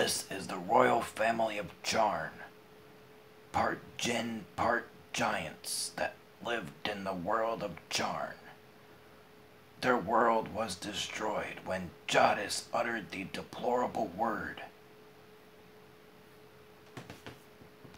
This is the royal family of Charn. Part jinn, part giants that lived in the world of Charn. Their world was destroyed when Jadis uttered the deplorable word